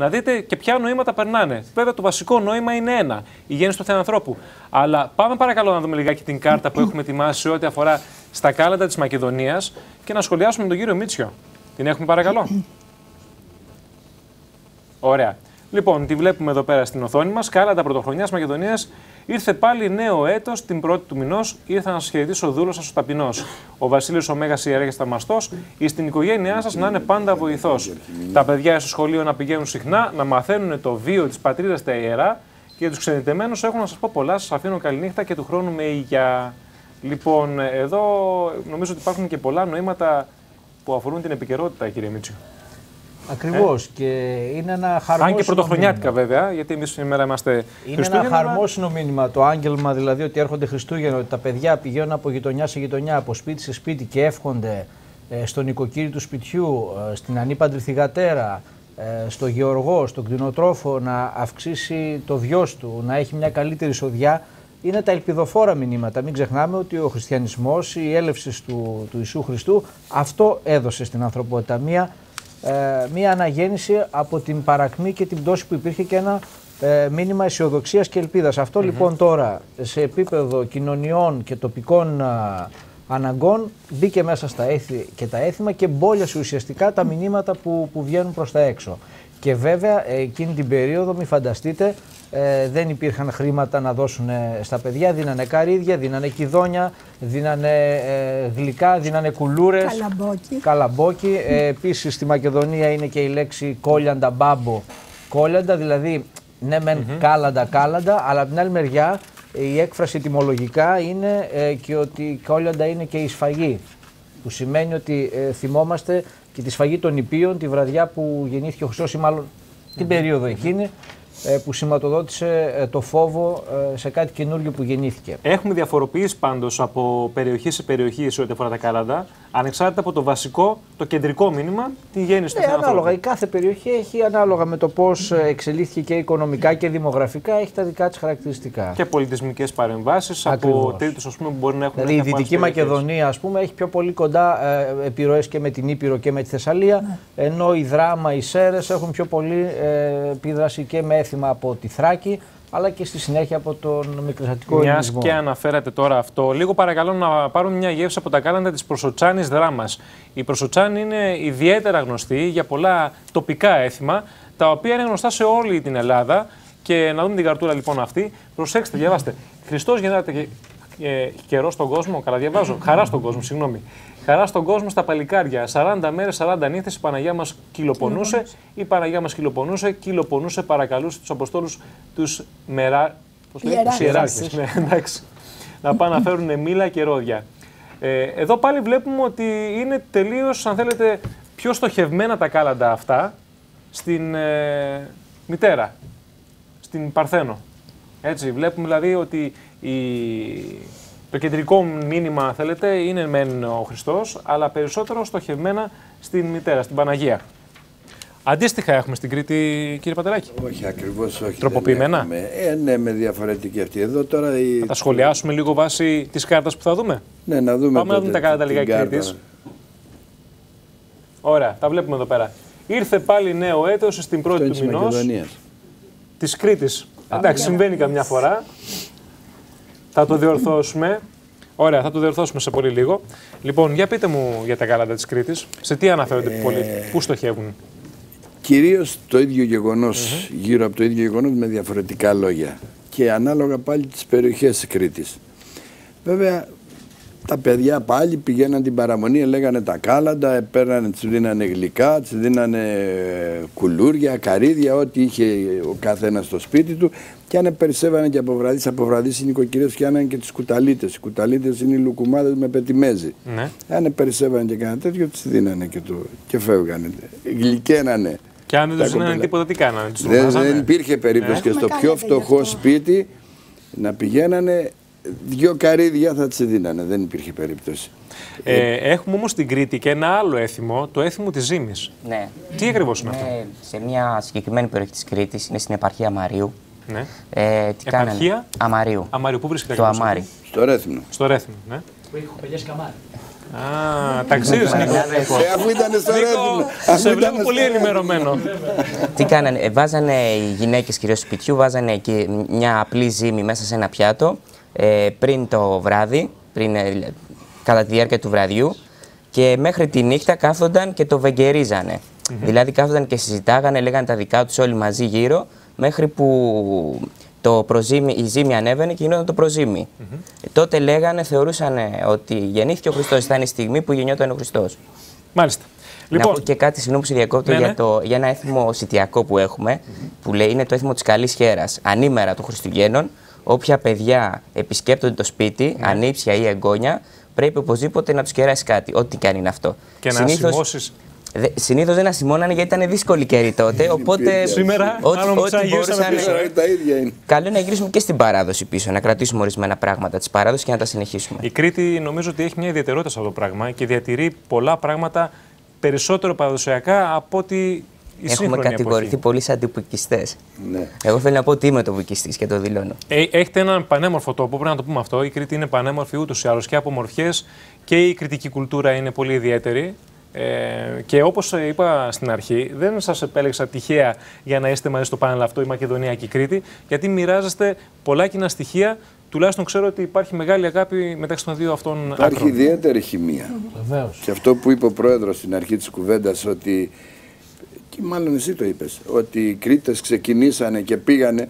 να δείτε και ποια νοήματα περνάνε. Βέβαια, το βασικό νόημα είναι ένα, η γέννηση του Θεανθρώπου. Αλλά πάμε παρακαλώ να δούμε λιγάκι την κάρτα που έχουμε ετοιμάσει σε ό,τι αφορά στα κάλαντα της Μακεδονίας και να σχολιάσουμε τον κύριο Μίτσιο. Την έχουμε παρακαλώ. Ωραία. Λοιπόν, τη βλέπουμε εδώ πέρα στην οθόνη μας. Κάλαντα πρωτοχρονιάς Μακεδονίας. Ήρθε πάλι νέο έτος, την πρώτη του μηνός. Ήρθα να σας χαιρετήσω ο δούλο σα ο ταπεινός. Ο Βασίλειος ο Μέγα Ιερέγε Θαυμαστό. Ή στην οικογένειά σας να είναι πάντα βοηθός. Τα παιδιά στο σχολείο να πηγαίνουν συχνά, να μαθαίνουν το βίο της πατρίδας στα ιερά. Και για τους ξενιτεμένους έχω να σας πω πολλά. Σας αφήνω καληνύχτα και του χρόνου με υγεία. Λοιπόν, εδώ νομίζω ότι υπάρχουν και πολλά νοήματα που αφορούν την επικαιρότητα, κύριε Μίτσιο. Ακριβώς. Ε; Και είναι ένα χαρμόσυνο. Αν και πρωτοχρονιάτικα βέβαια, γιατί εμείς σήμερα είμαστε. Είναι ένα χαρμόσυνο μήνυμα το άγγελμα, δηλαδή ότι έρχονται Χριστούγεννα, ότι τα παιδιά πηγαίνουν από γειτονιά σε γειτονιά, από σπίτι σε σπίτι και εύχονται ε, στον οικοκύρη του σπιτιού, ε, στην ανήπαντρη θυγατέρα, ε, στο γεωργό, στον κτηνοτρόφο να αυξήσει το βιός του, να έχει μια καλύτερη σοδιά. Είναι τα ελπιδοφόρα μηνύματα. Μην ξεχνάμε ότι ο χριστιανισμός, η έλευσης του, του Ιησού Χριστού, αυτό έδωσε στην ανθρωπότητα. Μια ε, μια αναγέννηση από την παρακμή και την πτώση που υπήρχε και ένα ε, μήνυμα αισιοδοξίας και ελπίδας. Αυτό λοιπόν τώρα σε επίπεδο κοινωνιών και τοπικών αναγκών μπήκε μέσα στα έθι και τα έθιμα και μπόλιασε ουσιαστικά τα μηνύματα που, που βγαίνουν προς τα έξω. Και βέβαια εκείνη την περίοδο, μην φανταστείτε, ε, δεν υπήρχαν χρήματα να δώσουν ε, στα παιδιά. Δίνανε καρύδια, δίνανε κιδόνια, δίνανε ε, γλυκά, δίνανε κουλούρες. Καλαμπόκι. Καλαμπόκι. Ε, επίσης στη Μακεδονία είναι και η λέξη κόλιαντα μπάμπο. Κόλιαντα δηλαδή ναι μεν mm κάλαντα κάλαντα, αλλά από την άλλη μεριά η έκφραση τιμολογικά είναι και ότι η κόλιαντα είναι και η σφαγή. Που σημαίνει ότι θυμόμαστε και τη σφαγή των υπείων τη βραδιά που γεννήθηκε ο Χριστός ή μάλλον την περίοδο εκείνη ε, που σηματοδότησε ε, το φόβο ε, σε κάτι καινούργιο που γεννήθηκε. Έχουμε διαφοροποιήσει πάντως από περιοχή σε περιοχή σε ό,τι αφορά τα κάλαντα, ανεξάρτητα από το βασικό, το κεντρικό μήνυμα, τη γέννηση του ε, Ανάλογα. Η κάθε περιοχή έχει ανάλογα με το πώς εξελίχθηκε και οικονομικά και δημογραφικά, έχει τα δικά της χαρακτηριστικά. Και πολιτισμικές παρεμβάσεις από τρίτους που μπορεί να έχουν. Δηλαδή η Δυτική Μακεδονία, ας πούμε, έχει πιο πολύ κοντά ε, επιρροές και με την Ήπειρο και με τη Θεσσαλία, ναι. ενώ η Δράμα, οι Σέρες έχουν πιο πολύ ε, επίδραση και με από τη Θράκη, αλλά και στη συνέχεια από τον μικροσιατικό Μιας και αναφέρατε τώρα αυτό, λίγο παρακαλώ να πάρουν μια γεύση από τα κάλαντα της Προσοτσάνη Δράμας. Η Προσοτσάνη είναι ιδιαίτερα γνωστή για πολλά τοπικά έθιμα, τα οποία είναι γνωστά σε όλη την Ελλάδα. Και να δούμε την καρτούρα λοιπόν αυτή. Προσέξτε, διαβάστε. Χριστός γεννάται και ε, καιρός στον κόσμο. Καλά, διαβάζω. Χαρά στον κόσμο, συγγνώμη. Χαρά στον κόσμο στα παλικάρια. 40 μέρες, 40 νύχτες η Παναγία μας κυλοπονούσε. Η Παναγία μας κυλοπονούσε, κυλοπονούσε, παρακαλούσε τους Αποστόλους τους μερά. Πώς λέει, τους ιεράρχες. Ναι, εντάξει. να πάνε να φέρουν μήλα και ρόδια. Ε, εδώ πάλι βλέπουμε ότι είναι τελείως, αν θέλετε, πιο στοχευμένα τα κάλαντα αυτά στην ε, μητέρα, στην Παρθένο. Έτσι, βλέπουμε δηλαδή ότι η το κεντρικό μήνυμα, θέλετε, είναι μεν ο Χριστός, αλλά περισσότερο στοχευμένα στην μητέρα, στην Παναγία. Αντίστοιχα έχουμε στην Κρήτη, κύριε Πατεράκη. Όχι, ακριβώς όχι. Τροποποιημένα. Ε, ναι, με διαφορετική αυτή. Εδώ τώρα η... Θα τα σχολιάσουμε λίγο βάσει της κάρτας που θα δούμε. Ναι, να δούμε. Πάμε να δούμε τα κάρτα λίγα Κρήτη. Ωραία, τα βλέπουμε εδώ πέρα. Ήρθε πάλι νέο έτος στην πρώτη του μηνός της Κρήτης. Εντάξει, συμβαίνει καμιά φορά. Θα το διορθώσουμε. Ωραία, θα το διορθώσουμε σε πολύ λίγο. Λοιπόν, για πείτε μου για τα κάλαντα της Κρήτης. Σε τι αναφέρονται ε... πολύ, πού στοχεύουν; Κυρίως το ίδιο γεγονός, γύρω από το ίδιο γεγονός με διαφορετικά λόγια. Και ανάλογα πάλι τις περιοχές της Κρήτης. Βέβαια, τα παιδιά πάλι πηγαίναν την παραμονή, λέγανε τα κάλαντα, παίρνανε, τους δίνανε γλυκά, τους δίνανε κουλούρια, καρύδια, ό,τι είχε ο καθένας στο σπίτι του και αν περισσεύανε και από βραδύς, από βραδύς οι νοικοκυρέ φτιάνανε και τι κουταλίτες. Οι κουταλίτες είναι οι λουκουμάδες με πετιμέζι. Ναι. Αν περισσεύανε και κανένα τέτοιο, τους δίνανε και, το, και φεύγανε. Γλυκένανε. Και αν δεν τους δίνανε τίποτα, τι κάνανε. δεν, δεν υπήρχε περίπτωση ναι. και στο πιο φτωχό σπίτι να πηγαίνανε Δυο καρύδια θα τη δίνανε, δεν υπήρχε περίπτωση. Ε, έχουμε όμως στην Κρήτη και ένα άλλο έθιμο, το έθιμο της Ζήμης. Ναι. Τι ακριβώς είναι αυτό; Σε μια συγκεκριμένη περιοχή της Κρήτης, είναι στην επαρχία Αμαρίου. Ναι. Ε, τι επαρχία; Αμαρίου. Αμαρίου, πού βρίσκεται Το Αμάρι. Στο Ρέθιμο. Στο Ρέθιμο, ναι. Που έχει καμάρι. Α, τα ξέρεις Νίκο. Ε, αφού ήταν στο Νίκο, Ρέντινο. αφού σε ήταν βλέπω στο πολύ Ρέντινο. ενημερωμένο. Τι κάνανε, ε, βάζανε οι γυναίκες κυρίως σπιτιού, βάζανε και μια απλή ζύμη μέσα σε ένα πιάτο ε, πριν το βράδυ, πριν, ε, κατά τη διάρκεια του βραδιού και μέχρι τη νύχτα κάθονταν και το βεγγερίζανε. Δηλαδή κάθονταν και συζητάγανε, λέγανε τα δικά τους όλοι μαζί γύρω μέχρι που το προζύμι, η ζύμη ανέβαινε και γινόταν το προζύμι. Ε, τότε λέγανε, θεωρούσαν ότι γεννήθηκε ο Χριστός, ήταν η στιγμή που γεννιόταν ο Χριστός. Μάλιστα. Να Λοιπόν, πω και κάτι, συγγνώμη που σε διακόπτω, Ναι, ναι. για, το, για ένα έθιμο σιτιακό που έχουμε, που λέει είναι το έθιμο της καλής χέρας. Ανήμερα των Χριστουγέννων, όποια παιδιά επισκέπτονται το σπίτι, Ναι. ανήψια ή εγγόνια, πρέπει οπωσδήποτε να τους κεράσει κάτι, ό,τι και αν είναι αυτό. και να Συνήθως- σημώσεις. Δε, συνήθως δεν ασημώνανε γιατί ήταν δύσκολη καιρή τότε, οπότε Σήμερα, ό,τι, μάλλον μου ό,τι ξαναγυρίσαμε μπορούσαν- πίσω. Τώρα τα ίδια είναι. Καλό είναι να γυρίσουμε και στην παράδοση πίσω, να κρατήσουμε ορισμένα πράγματα της παράδοσης και να τα συνεχίσουμε. Η Κρήτη νομίζω ότι έχει μια ιδιαιτερότητα σε αυτό το πράγμα και διατηρεί πολλά πράγματα περισσότερο παραδοσιακά από ότι η Έχουμε σύγχρονη κατηγορηθεί εποχή. πολύ σαν τυπικιστές. Ναι. Εγώ θέλω να πω ότι είμαι το βουκιστής και το δηλώνω. Ε, έχετε έναν πανέμορφο τόπο, πρέπει να το πούμε αυτό. Η Κρήτη είναι πανέμορφη ούτως ή άλλως και από μορφιές και η κριτική κουλτούρα είναι πολύ ιδιαίτερη. Ε, και όπως είπα στην αρχή, δεν σας επέλεξα τυχαία για να είστε μαζί στο πάνελ αυτό η Μακεδονία και η Κρήτη, γιατί μοιράζεστε πολλά κοινά στοιχεία. Τουλάχιστον ξέρω ότι υπάρχει μεγάλη αγάπη μεταξύ των δύο αυτών Υπάρχει άκρων. ιδιαίτερη χημεία. Βεβαίως. Και αυτό που είπε ο πρόεδρος στην αρχή της κουβέντας ότι, και μάλλον εσύ το είπες, ότι οι Κρήτες ξεκινήσανε και πήγανε,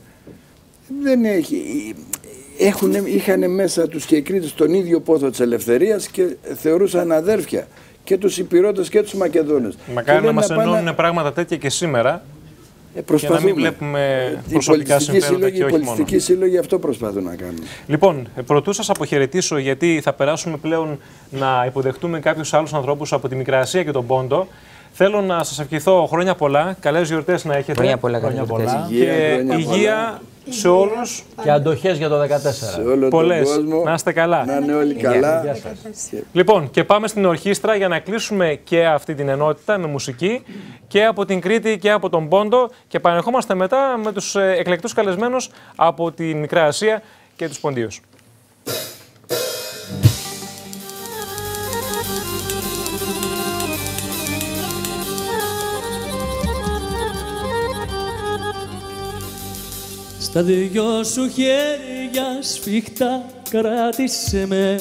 δεν έχει, έχουν, είχαν μέσα τους και οι Κρήτες τον ίδιο πόθο της ελευθερίας και θεωρούσαν αδέρφια και τους Υπηρώτες και τους Μακεδόνες. Μακάρι Και να λένε μα πάνε- ενώνουν πράγματα τέτοια και σήμερα. ε, και να προσπαθούμε. μην βλέπουμε Οι προσωπικά πολιτιστικοί συμφέροντα σύλλογοι- και όχι Οι πολιτιστικοί μόνο. σύλλογοι αυτό προσπαθούν να κάνουν. Λοιπόν, ε, πρωτού σας αποχαιρετήσω, γιατί θα περάσουμε πλέον να υποδεχτούμε κάποιους άλλους ανθρώπους από τη Μικρά Ασία και τον Πόντο. Θέλω να σας ευχηθώ χρόνια πολλά, καλές γιορτές να έχετε. Χρόνια πολλά, καλή Χρόνια γιορτές. πολλά. Και Υγεία, χρόνια υγεία σε όλους. Και αντοχές για το 14. Σε όλο Πολλές. τον κόσμο. Να είστε καλά. Να είναι όλοι καλά. Γεια σας. Λοιπόν, και πάμε στην ορχήστρα για να κλείσουμε και αυτή την ενότητα με μουσική και από την Κρήτη και από τον Πόντο και επανερχόμαστε μετά με τους ε, εκλεκτούς καλεσμένους από τη Μικρά Ασία και τους Ποντίους. Στα δυο σου χέρια σφιχτά κράτησε με.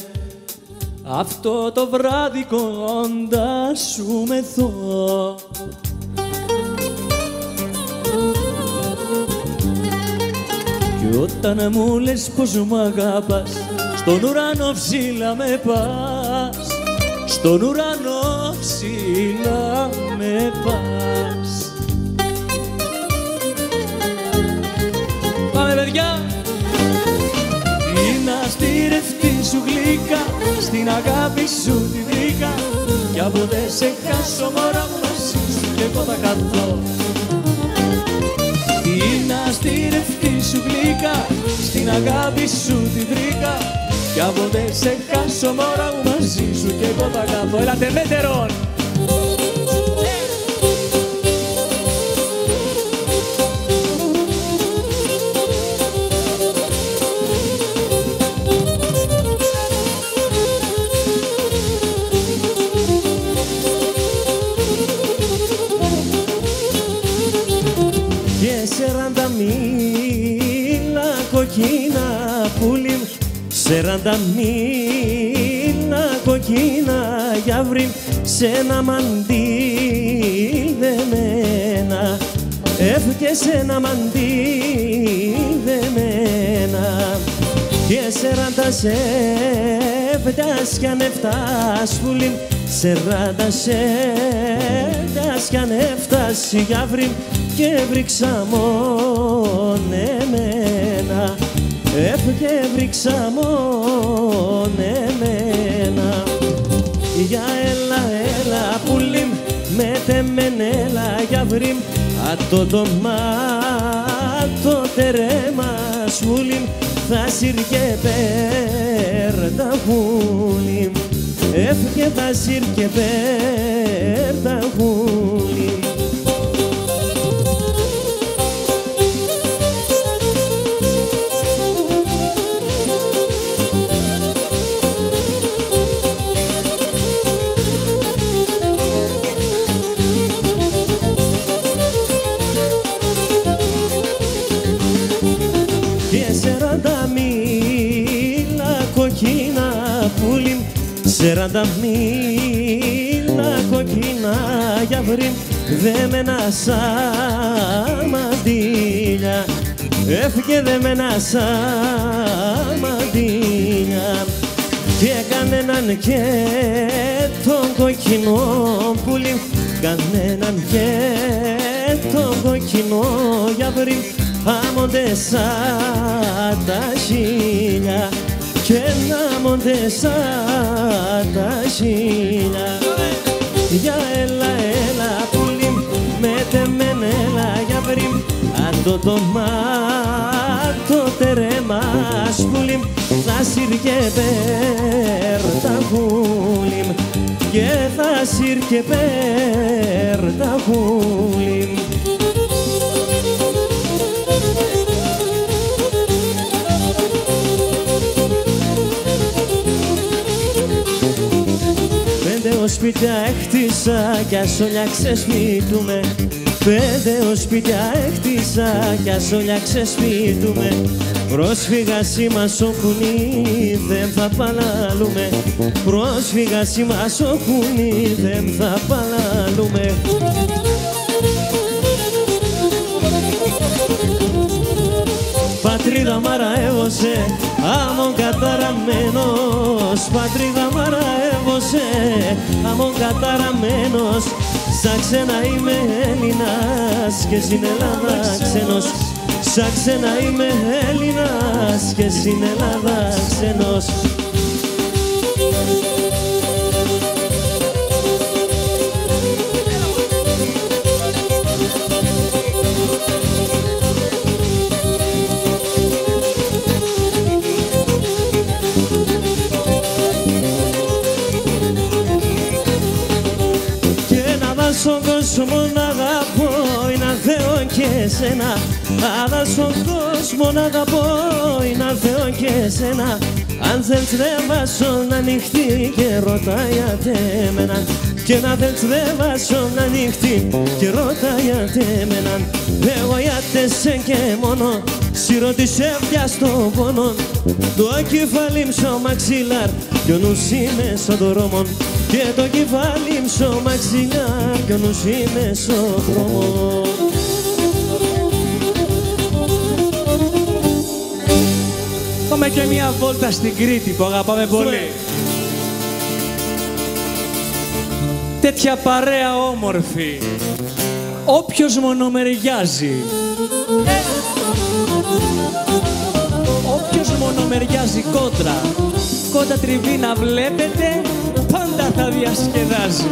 Αυτό το βράδυ κοντά σου μεθώ Κι όταν μου λες πως μ' αγάπας Στον ουρανό ψηλά με πας. Στον ουρανό ψηλά με πας παιδιά. Την αστήρευτη σου γλύκα Στην αγάπη σου τη βρήκα Κι από δεν σε χάσω μωρά μου μαζί σου και εγώ θα καθώ Την αστήρευτη σου γλύκα Στην αγάπη σου τη βρήκα Κι από δεν σε χάσω μωρά μου μαζί σου και εγώ θα καθώ Έλατε μέτερον σεράντα μίλα κοκκίνα για βρει σε ένα μαντί δεμένα. Έφυγε σε ένα μαντί δεμένα. Και σεράντα σεφτάς κι αν εφτάς πουλί σεράντα σεφτάς κι αν εφτάς για βρει και βρήξα μόνο εμένα έφυγε βρήξα μόνο εμένα. Για έλα έλα πουλί με τεμενέλα για βρήμ Ατό το μάτο τερέμα σούλιμ θα σύρκε πέρτα χούλιμ έφυγε θα σύρκε πέρτα χούλιμ σαράντα μίλα κοκκίνα για βρύν δεμένα σαν μαντήλια έφυγε δεμένα σαν μαντήλια και κανέναν και τον κοκκινό πουλί. Κανέναν και τον κοκκινό για βρύν άμονται σαν τα χίλια και να μόνται σαν τα χίλια για έλα έλα πουλί με τεμέν έλα για βρύν αν το τομάτο τερεμάς πουλί θα σύρ και πέρ τα πουλί και θα σύρ και πέρ τα πουλί σπίτια έκτισα κι ας όλα ξεσπίτουμε. Πέντε σπίτια έκτισα κι ας όλα ξεσπίτουμε. Πρόσφυγα σήμα ο κουνί δεν θα παλαλούμε Πρόσφυγα σήμα ο κουνί δεν θα παλαλούμε Πατρίδα μαραεύωσε, άμον καταραμένος. Πατρίδα μαραεύωσε, άμον καταραμένος. Σαν ξένα είμαι Έλληνας και στην Ελλάδα ξένος. Σαν ξένα είμαι Έλληνας και στην Ελλάδα ξένος στον κόσμο να αγαπώ να Θεό και εσένα Να δω στον κόσμο να αγαπώ να Θεό και εσένα. Αν θέλεις δεν βάσω να ανοιχτεί και ρωτάει ατέμεναν και να θέλεις δεν βάσω να ανοιχτεί και ρωτάει ατέμεναν Εγώ για σε και μόνο Σιρωτήσε πια στο πόνο Το κεφάλι μου στο μαξιλάρ Κι ο νους είμαι στον δρόμο Και το κεφάλι μου στο μαξιλάρ Κι ο νους είμαι στον δρόμο Πάμε και μια βόλτα στην Κρήτη που αγαπάμε πολύ. Τέτοια παρέα όμορφη. Όποιος μονομεριάζει. Όποιος μονομεριάζει κόντρα. Κόντρα τριβή να βλέπετε, πάντα θα διασκεδάζει.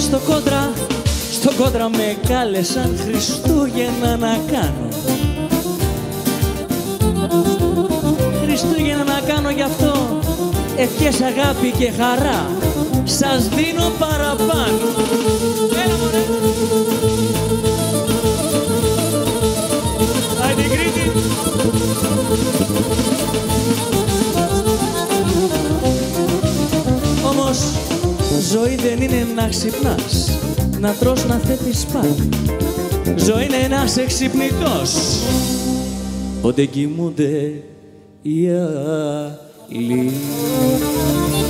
Στο κόντρα, στο κόντρα με κάλεσαν Χριστούγεννα να κάνω. Χριστούγεννα να κάνω γι' αυτό ευχές αγάπη και χαρά σας δίνω παραπάνω. Έλα μωρέ. Άιντε Κρήτη. Όμως ζωή δεν είναι να ξυπνάς να τρως να θέτεις πάλι Ζωή είναι να είσαι ξυπνητός Πότε κοιμούνται οι leave.